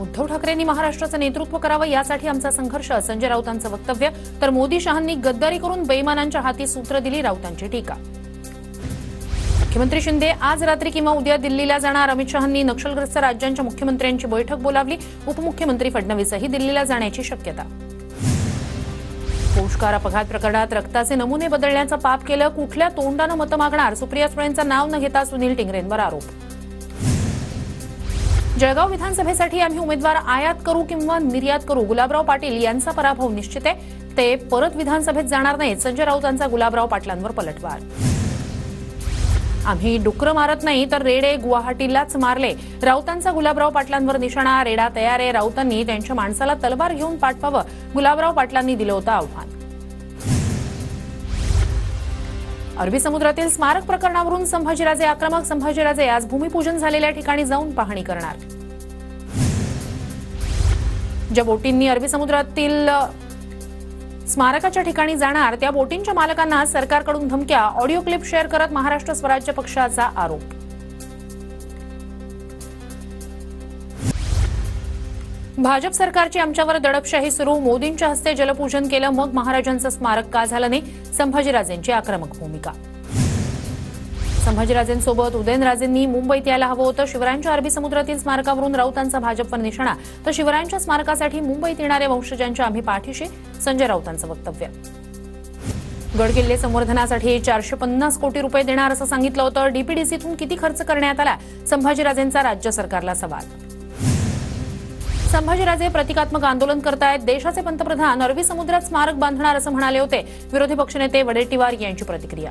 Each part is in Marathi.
उद्धव ठाकरेंनी महाराष्ट्राचं नेतृत्व करावं यासाठी आमचा संघर्ष संजय राऊतांचं वक्तव्य. तर मोदी शहांनी गद्दारी करून बेईमानांच्या हाती सूत्र दिली राऊतांची टीका. मुख्यमंत्री शिंदे आज रात्री किंवा उद्या दिल्लीला जाणार. अमित शहांनी नक्षलग्रस्त राज्यांच्या मुख्यमंत्र्यांची बैठक बोलावली. उपमुख्यमंत्री फडणवीसही दिल्लीला जाण्याची शक्यता. पुष्कार अपघात प्रकरणात रक्ताचे नमुने बदलण्याचं पाप केलं. कुठल्या तोंडानं मतं मागणार? सुप्रिया सुळेंचं नाव न घेता सुनील टिंगरेंवर आरोप. जळगाव विधानसभेसाठी आम्ही उमेदवार आयात करू किंवा निर्यात करू? गुलाबराव पाटील यांचा पराभव निश्चित आहे. ते परत विधानसभेत जाणार नाहीत. संजय राऊतांचा गुलाबराव पाटलांवर पलटवार. आम्ही डुकरं मारत नाही तर रेडे गुवाहाटीलाच मारले. राऊतांचा गुलाबराव पाटलांवर निशाणा रेडा तयार आहे. राऊतांनी त्यांच्या माणसाला तलवार घेऊन पाठवावं. गुलाबराव पाटलांनी दिलं होतं आव्हान. अरबी समुद्रातील स्मारक प्रकरणावरून संभाजीराजे आक्रमक. संभाजीराजे आज भूमिपूजन झालेल्या ठिकाणी जाऊन पाहणी करणार. ज्या बोटींनी अरबी समुद्रातील स्मारकाच्या ठिकाणी जाणार त्या बोटींच्या मालकांना सरकारकडून धमक्या. ऑडिओ क्लिप शेअर करत महाराष्ट्र स्वराज्य पक्षाचा आरोप. भाजप सरकारची आमच्यावर दडपशाही सुरू. मोदींच्या हस्ते जलपूजन केलं मग महाराजांचं स्मारक का झालं नाही? संभाजीराजेंची आक्रमक भूमिका. संभाजीराजेंसोबत उदयनराजेंनी मुंबईत यायला हवं होतं. शिवरायांच्या अरबी समुद्रातील स्मारकावरून राऊतांचा भाजपवर निशाणा. तर शिवरायांच्या स्मारकासाठी मुंबईत येणाऱ्या वंशजांच्या आम्ही पाठीशी? संजय राऊतांचं वक्तव्य. गडकिल्ले संवर्धनासाठी चारशे पन्नास कोटी रुपये देणार असं सांगितलं होतं. डीपीडीसीतून किती खर्च करण्यात आला? संभाजीराजेंचा राज्य सरकारला सवाल. संभाजीराजे प्रतिकात्मक आंदोलन करतायत. देशाचे पंतप्रधान अरबी समुद्रात स्मारक बांधणार असं म्हणाले होते. विरोधी पक्षनेते वडेट्टीवार यांची प्रतिक्रिया.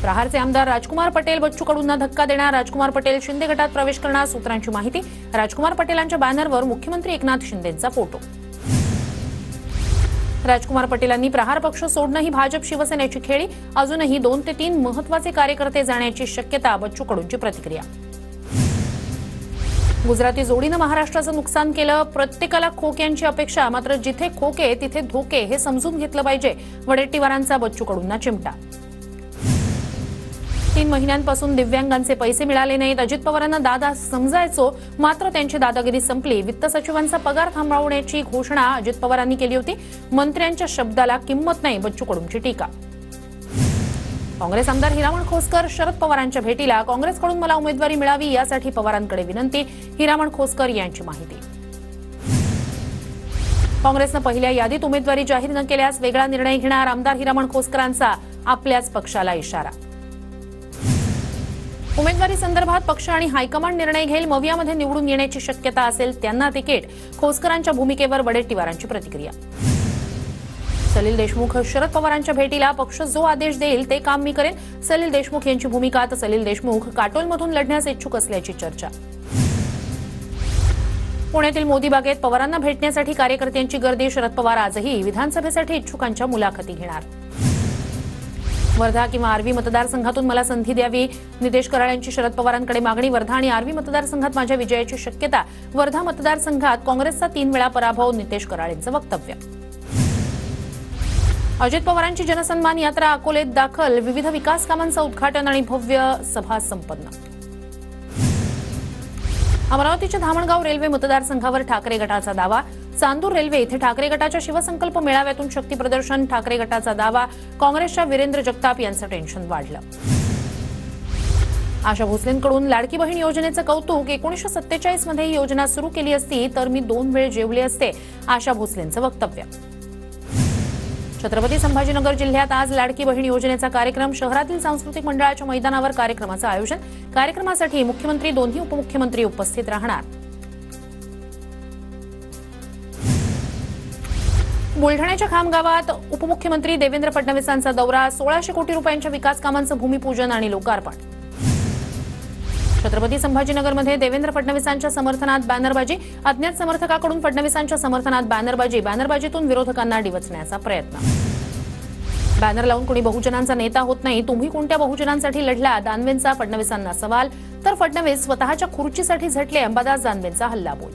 प्रहारचे आमदार राजकुमार पटेल बच्चू कडूंना धक्का देणार. राजकुमार पटेल शिंदे गटात प्रवेश करणार सूत्रांची माहिती. राजकुमार पटेलांच्या बॅनरवर मुख्यमंत्री एकनाथ शिंदेंचा फोटो. राजकुमार पटेलांनी प्रहार पक्ष सोडणं ही भाजप शिवसेनेची खेळी. अजूनही दोन ते तीन महत्त्वाचे कार्यकर्ते जाण्याची शक्यता बच्चू कडूंची प्रतिक्रिया. गुजराती जोडीनं महाराष्ट्राचं नुकसान केलं. प्रत्येकाला खोक्यांची अपेक्षा. मात्र जिथे खोके तिथे धोके हे समजून घेतलं पाहिजे. वडेट्टीवारांचा बच्चू कडूंना चिमटा. तीन महिन्यांपासून दिव्यांगांचे पैसे मिळाले नाहीत. अजित पवारांना दादा समजायचो. मात्र त्यांची दादागिरी संपली. वित्त सचिवांचा पगार थांबवण्याची घोषणा अजित पवारांनी केली होती. मंत्र्यांच्या शब्दाला किंमत नाही बच्चू कडूंची टीका. काँग्रेस आमदार हिरामण खोसकर शरद पवारांच्या भेटीला काँग्रेसकडून मला उमेदवारी मिळावी यासाठी पवारांकडे विनंती. हिरामण खोसकर यांची माहिती. काँग्रेसनं पहिल्या यादीत उमेदवारी जाहीर न केल्यास वेगळा निर्णय घेणार आमदार हिरामण खोसकरांचा आपल्याच पक्षाला इशारा. उमेदवारी संदर्भात पक्ष आणि हायकमांड निर्णय घेईल मवियामध्ये निवडून येण्याची शक्यता असेल त्यांना तिकीट. खोसकरांच्या भूमिकेवर वडेट्टीवारांची प्रतिक्रिया. सलील देशमुख शरद पवारांच्या भेटीला पक्ष जो आदेश देईल ते काम मी करेन. सलील देशमुख यांची भूमिका तर सलील देशमुख काटोलमधून लढण्यास इच्छुक असल्याची चर्चा. पुण्यातील मोदी बागेत पवारांना भेटण्यासाठी कार्यकर्त्यांची गर्दी शरद पवार आजही विधानसभेसाठी इच्छुकांच्या मुलाखती घेणार. वर्धा किंवा आर्वी मतदारसंघातून मला संधी द्यावी नितेश कराळ्यांची शरद पवारांकडे मागणी वर्धा आणि आर्वी मतदारसंघात माझ्या विजयाची शक्यता. वर्धा मतदारसंघात काँग्रेसचा तीन वेळा पराभव नितेश कराळेंचं वक्तव्य. अजित पवारांची जनसन्मान यात्रा अकोलेत दाखल. विविध विकास कामांचं उद्घाटन आणि भव्य सभा संपन्न. अमरावतीच्या धामणगाव रेल्वे मतदारसंघावर ठाकरे गटाचा दावा. चांदूर रेल्वे इथे ठाकरे गटाच्या शिवसंकल्प मेळाव्यातून शक्ती प्रदर्शन ठाकरे गटाचा दावा. काँग्रेसच्या वीरेंद्र जगताप यांचं टेन्शन वाढलं. आशा भोसलेंकडून लाडकी बहीण योजनेचं कौतुक. एकोणीशे सत्तेचाळीसमध्ये ही योजना सुरू केली असती तर मी दोन वेळ जेवले असते आशा भोसलेंचं वक्तव्य. छत्रपती संभाजीनगर जिल्ह्यात आज लाडकी बहीण योजनेचा कार्यक्रम शहरातील सांस्कृतिक मंडळाच्या मैदानावर कार्यक्रमाचं आयोजन. कार्यक्रमासाठी मुख्यमंत्री दोन्ही उपमुख्यमंत्री उपस्थित राहणार. बुलढाण्याच्या खामगावात उपमुख्यमंत्री देवेंद्र फडणवीसांचा दौरा सोळाशे कोटी रुपयांच्या विकास कामांचं भूमिपूजन आणि लोकार्पण. छत्रपती संभाजीनगरमध्ये देवेंद्र फडणवीसांच्या समर्थनात बॅनरबाजी. अज्ञात समर्थकाकडून फडणवीसांच्या समर्थनात बॅनरबाजी. बॅनरबाजीतून विरोधकांना डिवचण्याचा प्रयत्न. बॅनर लावून कोणी बहुजनांचा नेता होत नाही तुम्ही कोणत्या बहुजनांसाठी लढला? दानवेंचा फडणवीसांना सवाल. तर फडणवीस स्वतःच्या खुर्चीसाठी झटले अंबादास दानवेंचा हल्लाबोल.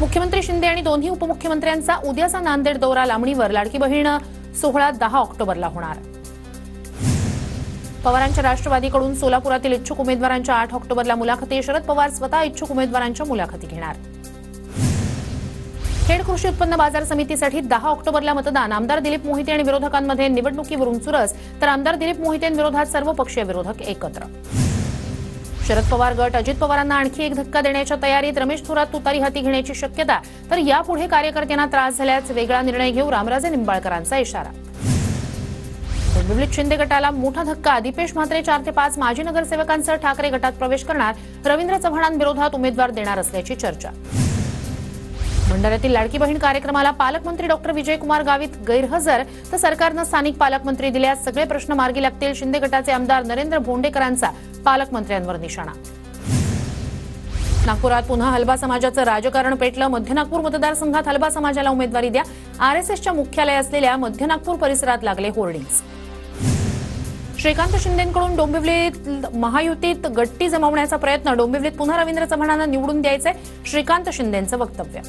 मुख्यमंत्री शिंदे आणि दोन्ही उपमुख्यमंत्र्यांचा उद्याचा नांदेड दौरा लांबणीवर. लाडकी बहीण सोहळा दहा ऑक्टोबरला होणार. पवारांच्या राष्ट्रवादीकडून सोलापुरातील इच्छुक उमेदवारांच्या आठ ऑक्टोबरला मुलाखती शरद पवार स्वतः इच्छुक उमेदवारांच्या मुलाखती घेणार. खेड कृषी उत्पन्न बाजार समितीसाठी दहा ऑक्टोबरला मतदान. आमदार दिलीप मोहिते आणि विरोधकांमध्ये निवडणुकीवरून चुरस. तर आमदार दिलीप मोहितेंविरोधात सर्व पक्षीय विरोधक एकत्र. शरद पवार गट अजित पवारांना आणखी एक धक्का देण्याच्या तयारीत रमेश थोरात तुतारी हाती घेण्याची शक्यता. तर यापुढे कार्यकर्त्यांना त्रास झाल्यास वेगळा निर्णय घेऊ रामराजे निंबाळकरांचा इशारा. डोंबिवलीत शिंदे गटाला मोठा धक्का. दीपेश म्हात्रे चार ते पाच माजी नगरसेवकांसह ठाकरे गटात प्रवेश करणार. रवींद्र चव्हाणांविरोधात उमेदवार देणार असल्याची चर्चा. भंडाऱ्यातील लाडकी बहीण कार्यक्रमाला पालकमंत्री डॉक्टर विजयकुमार गावित गैरहजर. तर सरकारनं स्थानिक पालकमंत्री दिल्यास सगळे प्रश्न मार्गी लागतील. शिंदे गटाचे आमदार नरेंद्र भोंडेकरांचा पालकमंत्र्यांवर निशाणा. नागपुरात पुन्हा हलबा समाजाचं राजकारण पेटलं. मध्य नागपूर मतदारसंघात हलबा समाजाला उमेदवारी द्या. आरएसएसच्या मुख्यालय असलेल्या मध्य नागपूर परिसरात लागले होर्डिंग्स श्रीकांत शिंदेकडून डोंबिवलीत महायुतीत गट्टी जमवण्याचा प्रयत्न डोंबिवलीत पुन्हा रवींद्र चव्हाणांना निवडून द्यायचंय श्रीकांत शिंदेचं वक्तव्य.